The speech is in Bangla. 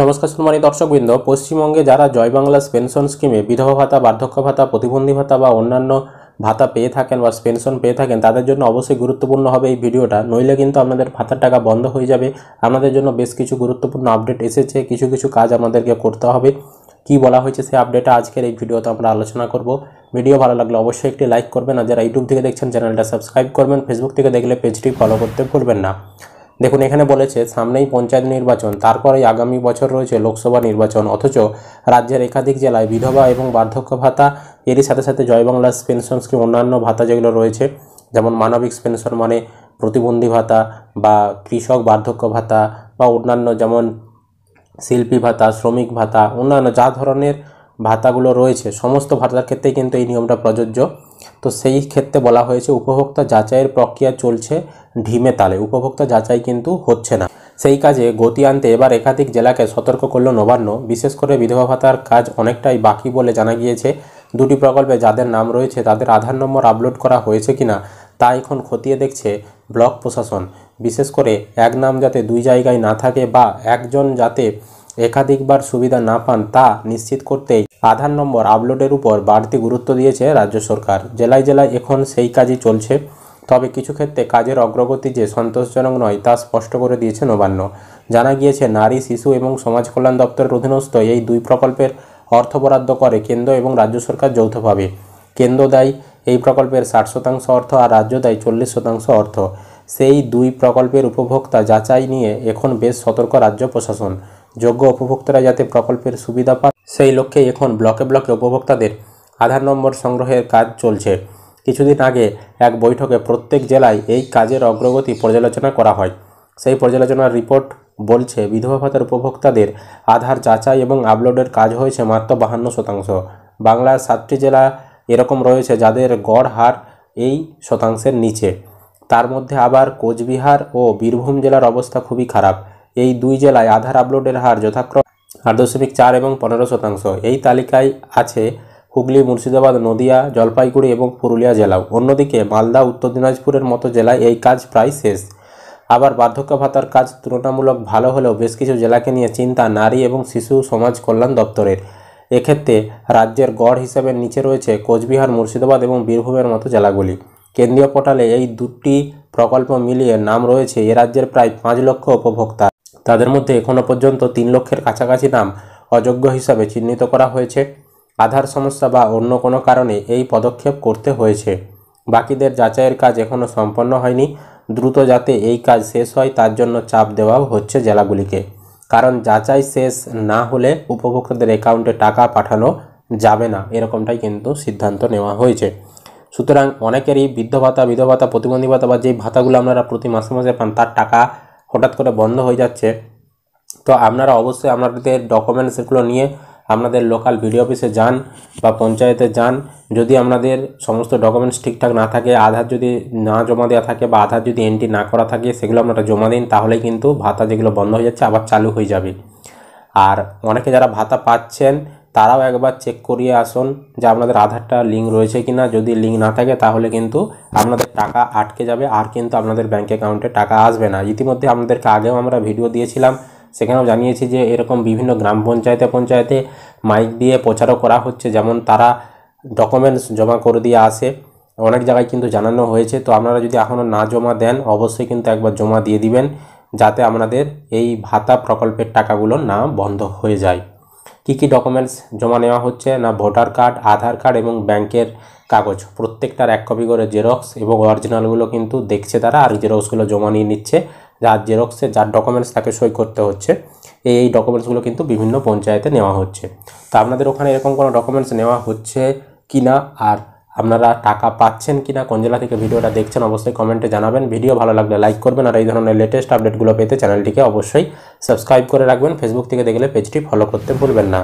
নমস্কার সম্মানিত দর্শকবৃন্দ, পশ্চিমবঙ্গে যারা জয় বাংলাস পেনশন স্কিমে বিধবা ভাতা, বার্ধক্য ভাতা, প্রতিবন্ধী ভাতা বা অন্যান্য ভাতা পেয়ে থাকেন বা পেনশন পেয়ে থাকেন, তাদের জন্য অবশ্যই গুরুত্বপূর্ণ হবে এই ভিডিওটা। নইলে কিন্তু আপনাদের ভাতার টাকা বন্ধ হয়ে যাবে। আপনাদের জন্য বেশ কিছু গুরুত্বপূর্ণ আপডেট এসেছে, কিছু কিছু কাজ আমাদেরকে করতে হবে। কি বলা হয়েছে সেই আপডেটটা আজকের এই ভিডিওতে আমরা আলোচনা করব। ভিডিও ভালো লাগলে অবশ্যই একটি লাইক করবেন আর যারা ইউটিউব থেকে দেখছেন, চ্যানেলটা সাবস্ক্রাইব করবেন। ফেসবুক থেকে দেখলে পেজটি ফলো করতে ভুলবেন না। দেখুন, এখানে বলেছে সামনেই পঞ্চায়েত নির্বাচন, তারপরেই আগামী বছর রয়েছে লোকসভা নির্বাচন, অথচ রাজ্যের একাধিক জেলায় বিধবা এবং বার্ধক্য ভাতা, এরই সাথে সাথে জয় বাংলা পেনশন স্কিম, অন্যান্য ভাতা যেগুলো রয়েছে, যেমন মানবিক পেনশন মানে প্রতিবন্ধী ভাতা বা কৃষক বার্ধক্য ভাতা বা অন্যান্য যেমন শিল্পী ভাতা, শ্রমিক ভাতা, অন্যান্য যা ধরনের ভাতাগুলো রয়েছে, সমস্ত ভাতার ক্ষেত্রেই কিন্তু এই নিয়মটা প্রযোজ্য। তো সেই ক্ষেত্রে বলা হয়েছে, উপভোক্তা যাচাইয়ের প্রক্রিয়া চলছে ঢিমে তালে। উপভোক্তা যাচাই কিন্তু হচ্ছে না। সেই কাজে গতি আনতে এবার একাধিক জেলাকে সতর্ক করল নবান্ন। বিশেষ করে বিধবা ভাতার কাজ অনেকটাই বাকি বলে জানা গিয়েছে। দুটি প্রকল্পে যাদের নাম রয়েছে, তাদের আধার নম্বর আপলোড করা হয়েছে কিনা, তা এখন খতিয়ে দেখছে ব্লক প্রশাসন। বিশেষ করে এক নাম যাতে দুই জায়গায় না থাকে বা একজন যাতে একাধিকবার সুবিধা না পান, তা নিশ্চিত করতেই আধার নম্বর আপলোডের উপর বাড়তি গুরুত্ব দিয়েছে রাজ্য সরকার। জেলায় জেলায় এখন সেই কাজই চলছে। তবে কিছু ক্ষেত্রে কাজের অগ্রগতি যে সন্তোষজনক নয় তা স্পষ্ট করে দিয়েছে নবান্ন। জানা গিয়েছে, নারী, শিশু এবং সমাজ কল্যাণ দপ্তরের অধীনস্থ এই দুই প্রকল্পের অর্থ বরাদ্দ করে কেন্দ্র এবং রাজ্য সরকার যৌথভাবে। কেন্দ্র দেয় এই প্রকল্পের ষাট শতাংশ অর্থ আর রাজ্য দেয় চল্লিশ শতাংশ অর্থ। সেই দুই প্রকল্পের উপভোক্তা যাচাই নিয়ে এখন বেশ সতর্ক রাজ্য প্রশাসন। যোগ্য উপভোক্তারা যাতে প্রকল্পের সুবিধা পান, সেই লক্ষ্যে এখন ব্লকে ব্লকে উপভোক্তাদের আধার নম্বর সংগ্রহের কাজ চলছে। কিছুদিন আগে এক বৈঠকে প্রত্যেক জেলায় এই কাজের অগ্রগতি পর্যালোচনা করা হয়। সেই পর্যালোচনার রিপোর্ট বলছে, বিধবা ভাতার উপভোক্তাদের আধার যাচাই এবং আপলোডের কাজ হয়েছে মাত্র বাহান্ন শতাংশ। বাংলার সাতটি জেলা এরকম রয়েছে যাদের গড় হার এই শতাংশের নিচে। তার মধ্যে আবার কোচবিহার ও বীরভূম জেলার অবস্থা খুবই খারাপ। এই দুই জেলায় আধার আপলোডের হার যথাক্রমে আট দশমিক চার এবং পনেরো শতাংশ। এই তালিকায় আছে হুগলি, মুর্শিদাবাদ, নদিয়া, জলপাইগুড়ি এবং পুরুলিয়া জেলাও। অন্যদিকে মালদা, উত্তর দিনাজপুরের মতো জেলায় এই কাজ প্রায় শেষ। আবার বার্ধক্য ভাতার কাজ তুলনামূলক ভালো হলেও বেশ কিছু জেলাকে নিয়ে চিন্তা নারী এবং শিশু সমাজ কল্যাণ দপ্তরের। এক্ষেত্রে রাজ্যের গড় হিসাবে নিচে রয়েছে কোচবিহার, মুর্শিদাবাদ এবং বীরভূমের মতো জেলাগুলি। কেন্দ্রীয় পোর্টালে এই দুটি প্রকল্প মিলিয়ে নাম রয়েছে এ রাজ্যের প্রায় পাঁচ লক্ষ উপভোক্তা। তাদের মধ্যে এখনও পর্যন্ত তিন লক্ষের কাছাকাছি নাম অযোগ্য হিসাবে চিহ্নিত করা হয়েছে। আধার সমস্যা বা অন্য কোনো কারণে এই পদক্ষেপ করতে হয়েছে। বাকিদের যাচাইয়ের কাজ এখনও সম্পন্ন হয়নি। দ্রুত যাতে এই কাজ শেষ হয়, তার জন্য চাপ দেওয়াও হচ্ছে জেলাগুলিকে। কারণ যাচাই শেষ না হলে উপভোক্তাদের অ্যাকাউন্টে টাকা পাঠানো যাবে না, এরকমটাই কিন্তু সিদ্ধান্ত নেওয়া হয়েছে। সুতরাং অনেকেরই বৃদ্ধ ভাতা, বিধবা ভাতা, প্রতিবন্ধী ভাতা বা যেই ভাতাগুলো আপনারা প্রতি মাসে মাসে পান, তার টাকা হঠাৎ করে বন্ধ হয়ে যাচ্ছে। তো আপনারা অবশ্যই আপনাদের ডকুমেন্টসগুলো নিয়ে আপনাদের লোকাল ভিডিও অফিসে যান বা পঞ্চায়েতে যান, যদি আপনাদের সমস্ত ডকুমেন্টস ঠিকঠাক না থাকে, আধার যদি না জমা দেওয়া থাকে বা আধার যদি এন্ট্রি না করা থাকে, সেগুলো আপনারা জমা দিন তাহলে কিন্তু ভাতা যেগুলো বন্ধ হয়ে যাচ্ছে, আবার চালু হয়ে যাবে। আর অনেকে যারা ভাতা পাচ্ছেন, তারাও একবার চেক করিয়ে আসুন যে আপনাদের আধারটা লিঙ্ক রয়েছে কি না যদি লিঙ্ক না থাকে, তাহলে কিন্তু আপনাদের টাকা আটকে যাবে, আর কিন্তু আপনাদের ব্যাঙ্ক অ্যাকাউন্টে টাকা আসবে না। ইতিমধ্যে আপনাদেরকে আগেও আমরা ভিডিও দিয়েছিলাম সেখানেও জানিয়েছি যে এরকম বিভিন্ন গ্রাম পঞ্চায়েতে পঞ্চায়েতে মাইক দিয়ে প্রচারও করা হচ্ছে, যেমন তারা ডকুমেন্টস জমা করে দিয়ে আসে। অনেক জায়গায় কিন্তু জানানো হয়েছে। তো আপনারা যদি এখনও না জমা দেন, অবশ্যই কিন্তু একবার জমা দিয়ে দিবেন, যাতে আপনাদের এই ভাতা প্রকল্পের টাকাগুলো না বন্ধ হয়ে যায়। কি কি ডকুমেন্টস জমা নেওয়া হচ্ছে না? ভোটার কার্ড, আধার কার্ড এবং ব্যাংকের কাগজ। প্রত্যেকটার এক কপি করে জেরক্স এবং অরিজিনালগুলো কিন্তু দেখছে তারা, আর জেরক্সগুলো জমা নিয়ে নিচ্ছে। যার জেরক্সে যার ডকুমেন্টস তাকে সই করতে হচ্ছে, এই ডকুমেন্টসগুলো কিন্তু বিভিন্ন পঞ্চায়েতে নেওয়া হচ্ছে। তো আপনাদের ওখানে এরকম কোনো ডকুমেন্টস নেওয়া হচ্ছে কি না আর আপনারা টাকা পাচ্ছেন কি না কোন জেলা থেকে ভিডিওটা দেখছেন, অবশ্যই কমেন্টে জানাবেন। ভিডিও ভালো লাগলে লাইক করবেন। আর এই ধরনের লেটেস্ট আপডেটগুলো পেতে চ্যানেলটিকে অবশ্যই সাবস্ক্রাইব করে রাখবেন। ফেসবুক থেকে দেখলে পেজটি ফলো করতে ভুলবেন না।